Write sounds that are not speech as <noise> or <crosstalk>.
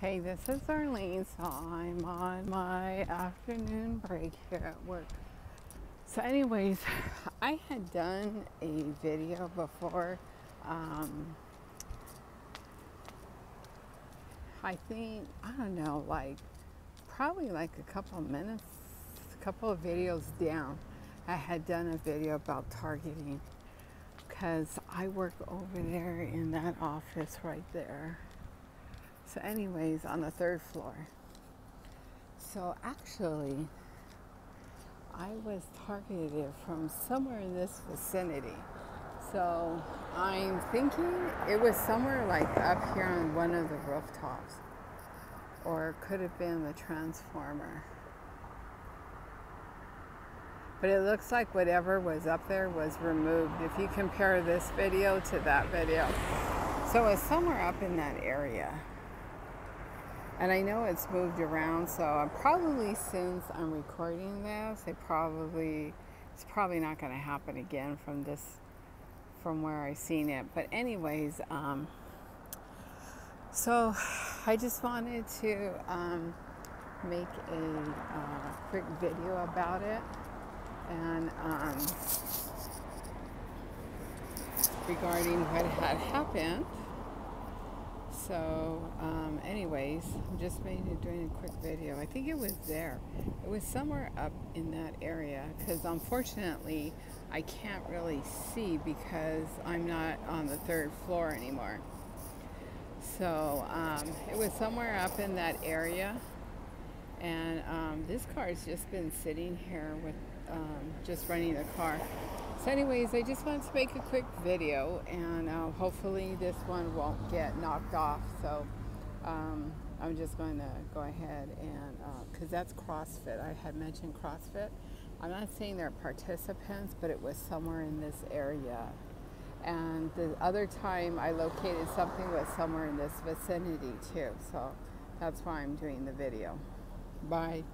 Hey, this is Arlene. So I'm on my afternoon break here at work. So, anyways, <laughs> I had done a video before. Um, I think, I don't know, like probably like a couple minutes, a couple of videos down. I had done a video about targeting because I work over there in that office right there. So, anyways, on the third floor. So, actually, I was targeted from somewhere in this vicinity. So, I'm thinking it was somewhere like up here on one of the rooftops, or it could have been the transformer. But it looks like whatever was up there was removed if you compare this video to that video. So, it's somewhere up in that area. And I know it's moved around, so I'm probably since I'm recording this, it probably it's probably not going to happen again from this from where I've seen it. But anyways, um, so I just wanted to um, make a uh, quick video about it and um, regarding what had happened. So, um, anyways, I'm just doing a quick video. I think it was there. It was somewhere up in that area because unfortunately I can't really see because I'm not on the third floor anymore. So, um, it was somewhere up in that area. And um, this car's just been sitting here with um, just running the car. So anyways, I just wanted to make a quick video and uh, hopefully this one won't get knocked off. So um, I'm just going to go ahead and, because uh, that's CrossFit. I had mentioned CrossFit. I'm not saying they're participants, but it was somewhere in this area. And the other time I located something was somewhere in this vicinity too. So that's why I'm doing the video. Bye.